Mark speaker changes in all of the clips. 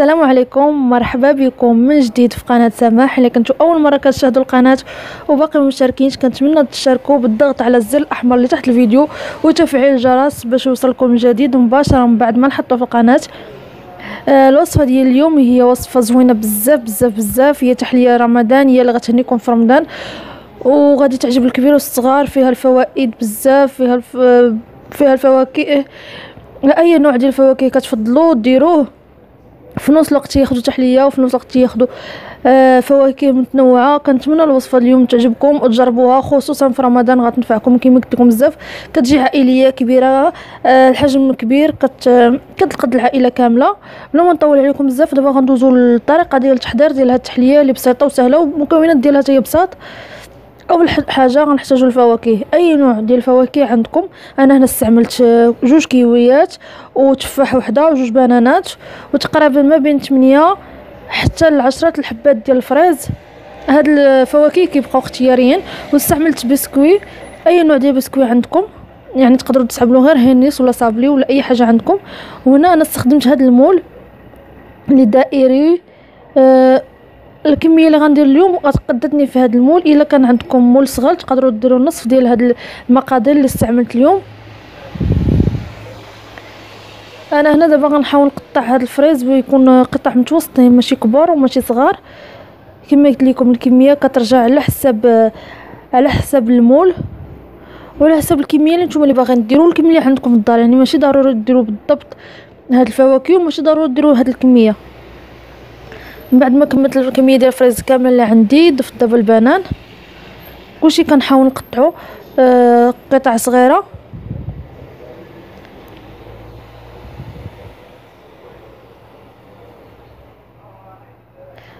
Speaker 1: السلام عليكم مرحبا بكم من جديد في قناة سماح. إلا كنتو أول مرة كتشاهدوا القناة وباقي ما مشاركينش كنتمنى تشاركوا بالضغط على الزر الأحمر اللي تحت الفيديو وتفعيل الجرس باش يوصلكم جديد مباشرة من بعد ما نحطه في القناة. آه الوصفة ديال اليوم هي وصفة زوينة بزاف بزاف بزاف. هي تحلية رمضانيه اللي غتهنيكم في رمضان. وغادي تعجب الكبير والصغار فيها الفوائد بزاف فيها الف... فيها الفواكه. أي نوع ديال الفواكه كتفضلوا ديروه؟ في نفس الوقت ياخذوا تحليه وفي نفس الوقت ياخذوا آه فواكه متنوعة. كنتمنى الوصفة اليوم تعجبكم وتجربوها خصوصا في رمضان غتنفعكم كما قلت لكم بزاف. كتجي عائلية كبيرة آه الحجم كبير كت كتقد العائلة كاملة. بلا ما نطول عليكم بزاف دابا غندوزو للطريقة ديال التحضير ديال هاد التحلية اللي بسيطة وسهلة والمكونات ديالها هي بساط. اول حاجة غنحتاجو الفواكه. أي نوع ديال الفواكه عندكم؟ أنا هنا استعملت جوج كيويات وتفاح وحدة وجوج بنانات وتقريبا ما بين 8 حتى لعشرة الحبات ديال ال fraise. هاد الفواكه كيبقاو اختياريين. واستعملت بسكوي. أي نوع ديال بسكوي عندكم؟ يعني تقدروا تستعملو غير هينيس ولا صابلي ولا أي حاجة عندكم. وهنا أنا استخدمت هاد ال moule اللي دائري آه الكمية اللي غندير اليوم غتقدتني في هذا ال moule. إلا كان عندكم moule صغير تقدروا ديروا نصف ديال هاد المقادير اللي استعملت اليوم. أنا هنا دابا غنحاول نقطع هاد الفريز ويكون قطع متوسطين ماشي كبار وماشي صغار. كما قلت لكم الكمية كترجع على حساب على حساب المول وعلى حساب الكمية اللي نتوما اللي باغيين ديروا. الكمية اللي عندكم في الدار يعني ماشي ضروري ديروا بالضبط هاد الفواكه وماشي ضروري ديروا هاد الكمية. من بعد ما كملت الكمية ديال الفريز كاملة اللي عندي ضفت دابا البنان. كلشي كنحاول نقطعو آه قطع صغيرة.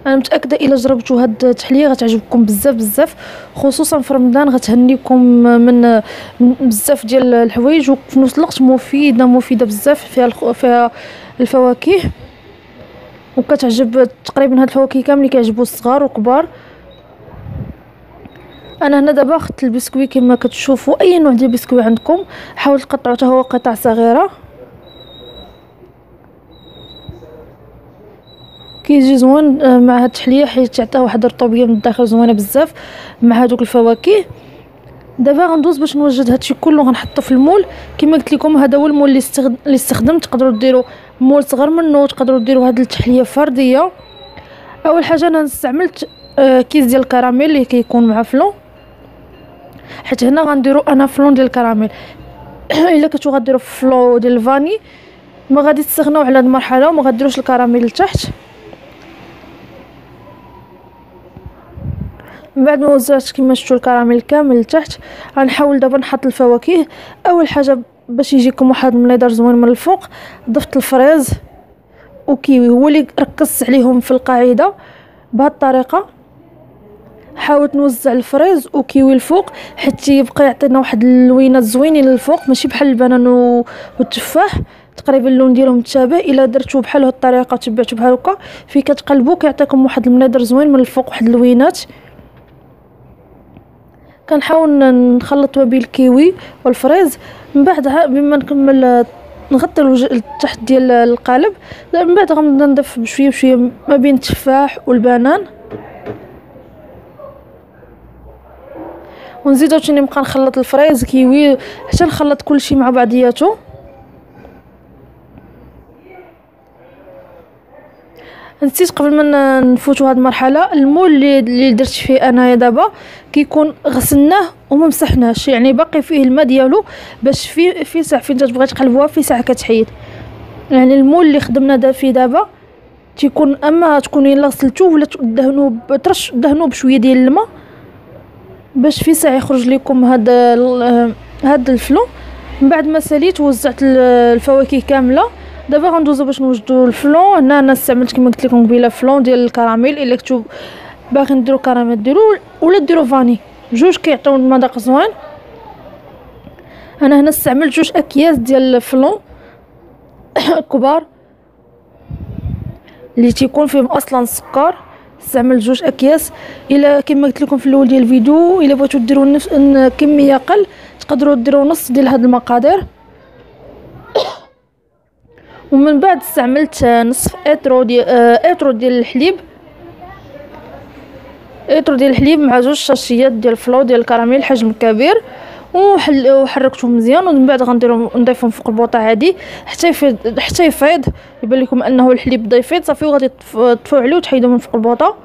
Speaker 1: أنا متأكدة إلا جربتوا هاد التحلية غتعجبكم بزاف بزاف خصوصا في رمضان غتهنيكم من, بزاف ديال الحوايج وفي نفس الوقت مفيده مفيدة بزاف فيها فيها الفواكه. وكتعجب تقريبا هاد الفواكه كاملين كيعجبوا الصغار والكبار. أنا هنا دابا خدت البسكوي كما كتشوفوا أي نوع ديال البسكوي عندكم؟ حاولو تقطعوا حتى هو قطع صغيرة. كيجي زوين مع هاد التحلية حيت تعطيه واحد الرطوبيه من الداخل زوينة بزاف مع هادوك الفواكه. دابا غندوز باش نوجد هادشي كله غنحطو في ال moule. كما قلت لكم هذا هو ال moule اللي استخدمت. تقدروا ديروا moule صغر منه تقدروا ديروا هاد التحلية فردية. أول حاجة أنا استعملت آه كيس ديال الكراميل اللي كيكون مع فلون. حيت هنا غنديروا أنا فلون ديال الكراميل. إلا كنتو غديروا فلو ديال الفاني ما غادي تستغناو على هاد المرحلة وما غديروش الكراميل لتحت. من بعد ما وزعت كما شفتوا الكراميل كامل لتحت غنحاول دابا نحط الفواكه. أول حاجة باش يجيكم واحد المنيدر زوين من الفوق ضفت ال fraise وكيوي هو اللي ركزت عليهم في القاعدة بهذه الطريقة. حاولت نوزع ال fraise وكيوي الفوق حتى يبقى يعطينا واحد اللوينات زوينين للفوق ماشي بحال البنان والتفاح. تقريبا اللون ديالهم متشابه إلا درتو بحال هاد الطريقة تبعتو بحال هكا. في كتقلبو كيعطيكم واحد المنيظر زوين من الفوق واحد اللوينات. كنحاول نخلط ما بين الكيوي والفريز. من بعد بما نكمل نغطي الوجه تحت ديال القالب من بعد غنبدا نضيف بشوية بشوية ما بين التفاح والبنان. ونزيدو تاني نبقى نخلط الفريز كيوي حتى نخلط كلشي مع بعضياتو. نسيت قبل ما نفوتوا هاد المرحلة المول اللي, اللي درت فيه أنايا دابا كيكون غسلناه وما مسحناهش يعني باقي فيه الماء ديالو باش في في ساعة فين تبغي تقلبوها في ساعة كتحيد. يعني المول اللي خدمنا دا فيه دابا تيكون أما تكون إلا غسلتوه ولا دهنوه بترش دهنوه بشوية ديال الماء باش في ساعة يخرج لكم هاد هاد الفلو. من بعد ما ساليت وزعت الفواكه كاملة. دابا غندوزو باش نوجدو الفلون. هنا أنا استعملت كما قلت لكم قبيلة فلون ديال الكراميل. إلا كنتو باغيين ديرو كراميل ديرو ولا ديرو vanille. جوج كيعطيو المذاق زوين. أنا هنا استعملت جوج أكياس ديال ال flan كبار. اللي تيكون فيهم أصلا السكر. استعملت جوج أكياس. إلا كما قلت لكم في الأول ديال الفيديو إلا بغيتو ديروا نفس كمية أقل تقدروا ديروا نص ديال هاد المقادير. ومن بعد استعملت نصف أترو ديال أترو ديال الحليب. أترو ديال الحليب مع جوج صاشيات ديال ال flan ديال الكراميل حجم كبير. وحركتهم مزيان ومن بعد غنديرهم نضيفهم فوق البوطة عادي. حتى يفيض حتى يفيض يبان لكم أنه الحليب بدا يفيض صافي وغادي تطفوا عليه وتحيدوه من فوق البوطة.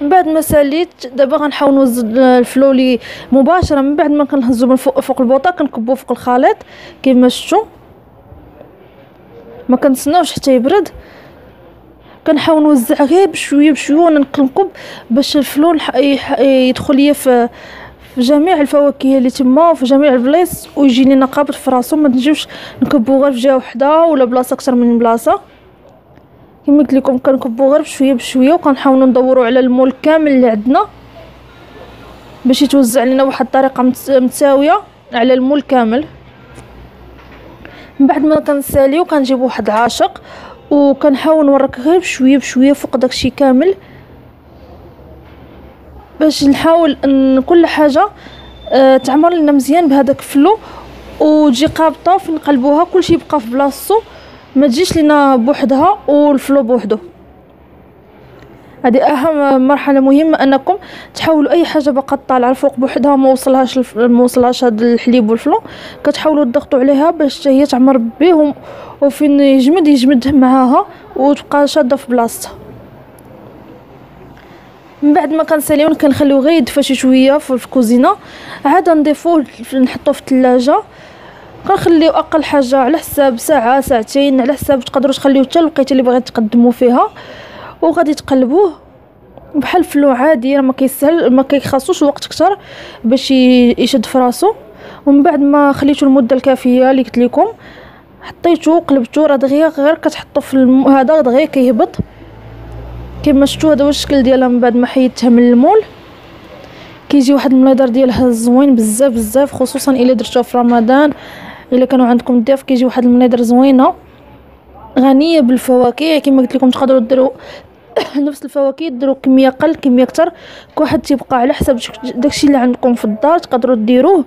Speaker 1: من بعد ما ساليت دابا غنحاول نوزن ال flan لي مباشرة. من بعد ما كنهزو من فوق فوق البوطة كنكبوه فوق الخليط كما شفتوا ما كنتسناوش حتى يبرد. كنحاول نوزع غير بشوية بشوية ونقلب باش الفلول يدخل ليا في في جميع الفواكه اللي تما وفي جميع البلايص ويجي لينا قابض في راسو. ما نجيوش نكبو غير في جهة وحدة ولا بلاصة أكثر من بلاصة. كما قلت لكم كنكبو غير بشوية بشوية وكنحاولوا ندوروا على المول كامل اللي عندنا باش يتوزع لنا واحد الطريقة متساوية على ال moule كامل. من بعد ما كنساليو كنجيب واحد العاشق وكنحاول نورك غير بشوية بشوية فوق داكشي كامل باش نحاول إن كل حاجة أه تعمر لنا مزيان بهذاك ال flan وتجي قابطة في نقلبوها كلشي يبقى في بلاصتو. ما تجيش لينا بوحدها وال flan بوحدو. هذه أهم مرحلة مهمة أنكم تحاولوا أي حاجة باقا طالعه الفوق بوحدها ما وصلهاش ما وصلهاش هذا الحليب والفلو. كتحاولوا تضغطوا عليها باش هي تعمر بهم وفين يجمد يجمد معاها وتبقى شادة في بلاصتها. من بعد ما كنساليو كنخليو غير يدفى شي شوية في الكوزينة. عاد نضيفوه نحطوه في الثلاجة. كنخليو أقل حاجة على حساب ساعة ساعتين على حساب تقدروا تخليوه حتى الوقيته اللي بغيتو تقدموا فيها. وغادي تقلبوه بحال الفلو عادي راه ما كيسهل ما كيخاصوش وقت كتر باش يشد في راسو. ومن بعد ما خليتو المدة الكافية اللي قلت لكم حطيتو قلبتو راه دغيا غير كتحطو في الم... هذا دغيا كيهبط. كما شفتوا هذا هو الشكل ديالها من بعد ما حيدتها من المول. كيجي واحد المنظر ديالها زوين بزاف بزاف خصوصا إلا درتوها في رمضان. إلا كانوا عندكم ضياف كيجي واحد المنظر زوينة غنية بالفواكه. كما قلت لكم تقدروا ديروا نفس الفواكه ديروا كمية قل كمية أكثر كل واحد تيبقى على حسب داكشي اللي عندكم في الدار تقدروا ديروه.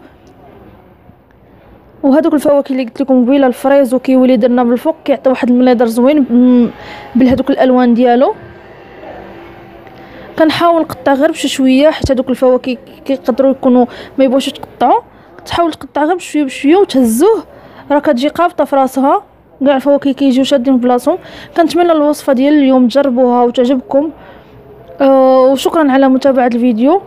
Speaker 1: وهذوك الفواكه اللي قلت لكم قبيلة الفريز وكيولي درنا بالفوق كيعطي واحد المنظر زوين بهذوك الألوان ديالو. كنحاول نقطع غير بشي شوية حيت الفواكه كيقدروا يكونوا ما يبغوش يتقطعوا. تحاول تقطع غير بشوية بشوية وتهزوه. راه كتجي قابطة في راسها. كاع الفواكه كيجيو شادين بلاصتهم كنتمنى الوصفة ديال اليوم تجربوها وتعجبكم. أه وشكرا على متابعة الفيديو.